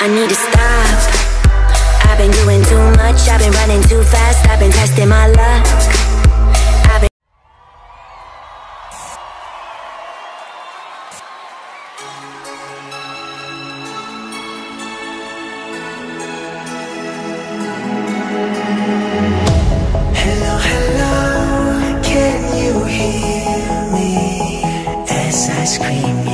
I need to stop. I've been doing too much. I've been running too fast. I've been testing my luck. Been... Hello, hello, can you hear me? As I scream?